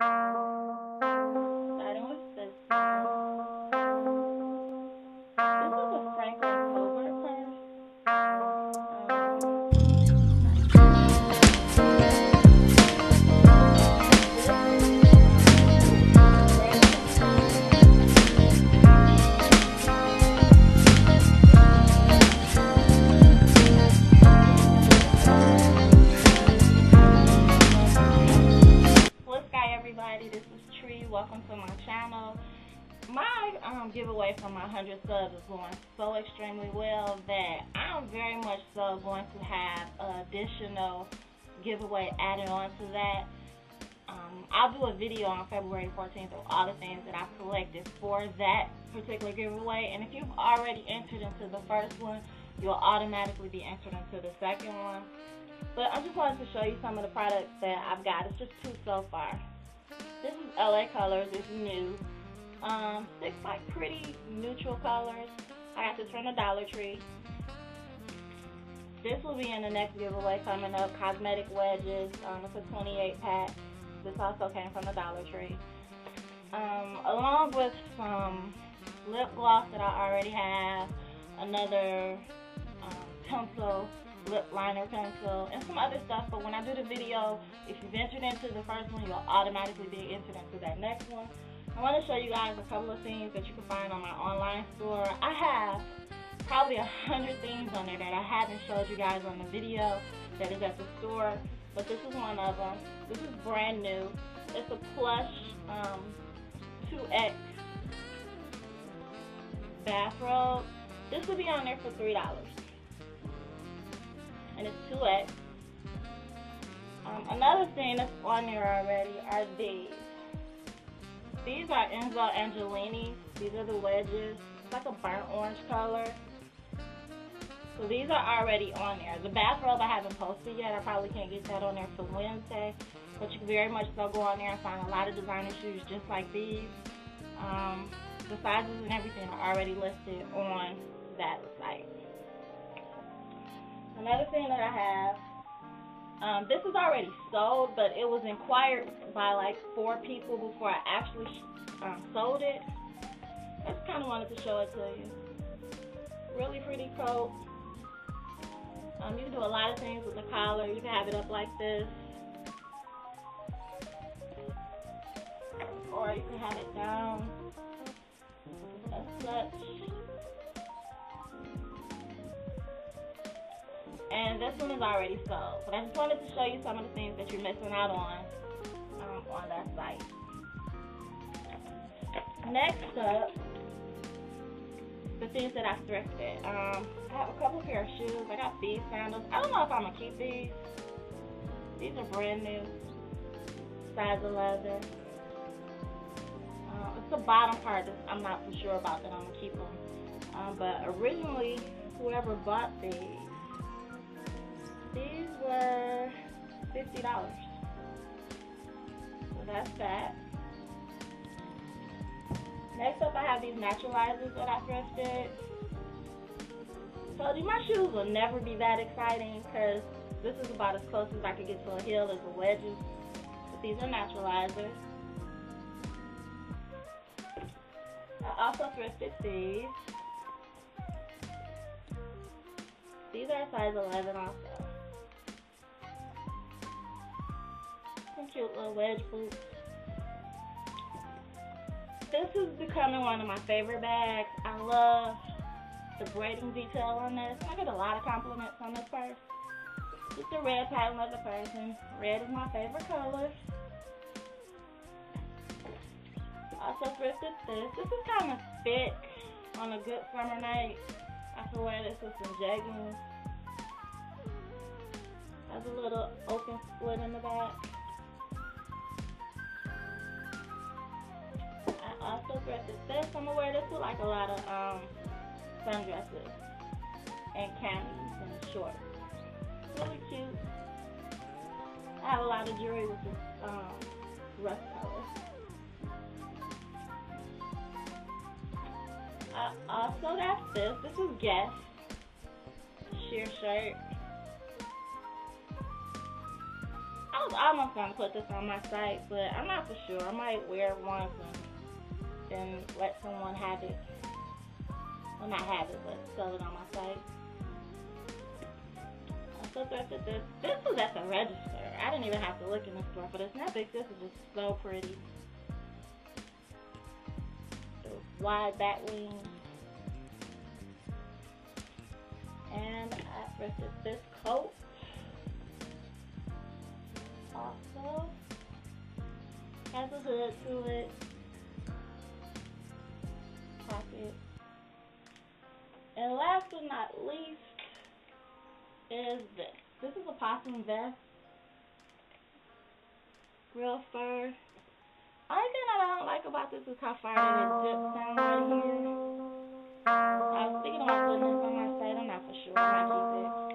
welcome giveaway for my 100 subs is going so extremely well that I'm very much so going to have additional giveaway added on to that. Um, I'll do a video on February 14th of all the things that I've collected for that particular giveaway. And if you've already entered into the first one, you'll automatically be entered into the second one. But I just wanted to show you some of the products that I've got. It's just two so far. This is LA Colors. It's new. Um, six like pretty neutral colors. I got this from the Dollar Tree. This will be in the next giveaway coming up. Cosmetic wedges. Um, it's a 28 pack. This also came from the Dollar Tree. Um, along with some lip gloss that I already have. Another um, pencil lip liner pencil, and some other stuff. But when I do the video, if you've entered into the first one, you'll automatically be entered into that next one. I want to show you guys a couple of things that you can find on my online store. I have probably a hundred things on there that I haven't showed you guys on the video that is at the store, but this is one of them. This is brand new. It's a plush um, 2X bathrobe. This will be on there for $3 and it's 2X. Um, another thing that's on there already are these. These are Enzo Angiolini. These are the wedges. It's like a burnt orange color. So these are already on there. The bathrobe I haven't posted yet. I probably can't get that on there till Wednesday. But you can very much so go on there and find a lot of designer shoes just like these. Um, the sizes and everything are already listed on that site. Another thing that I have, um, this is already sold, but it was inquired by like four people before I actually um, sold it. I just kind of wanted to show it to you. Really pretty coat. Um, you can do a lot of things with the collar. You can have it up like this. Or you can have it down as such. And this one is already sold. But I just wanted to show you some of the things that you're missing out on um, on that site. Next up, the things that I thrifted. Um, I have a couple pair of shoes. I got these sandals. I don't know if I'm gonna keep these. These are brand new, size 11. Uh, it's the bottom part that I'm not for sure about that I'm gonna keep them. Um, but originally, whoever bought these these were $50. So that's that. Next up, I have these naturalizers that I thrifted. So my shoes will never be that exciting because this is about as close as I could get to a heel as the wedges. But these are naturalizers. I also thrifted these. These are size 11 also. Cute little wedge boots. This is becoming one of my favorite bags. I love the braiding detail on this. I get a lot of compliments on this purse. Just the red pattern of the person. Red is my favorite color. Also thrifted this. This is kind of thick on a good summer night. I can wear this with some jeggings. Has a little open split in the back. This. I'm gonna wear this with like a lot of um, sundresses and camis and shorts. Really cute. I have a lot of jewelry with this um, rust color. I also got this. This is Guess sheer shirt. I was almost gonna put this on my site, but I'm not for sure. I might wear one once and then let someone have it. Well, not have it, but sell it on my site. I So thrifted this. This was at the register. I didn't even have to look in the store for this. Not big. This is just so pretty. The wide back wings. And I thrifted this coat. Also has a hood to it. Pocket. And last but not least is this. This is a possum vest. Real fur. Only thing I don't like about this is how far it zips down right here. I was thinking about putting this on my site. I'm not for sure. I might keep it.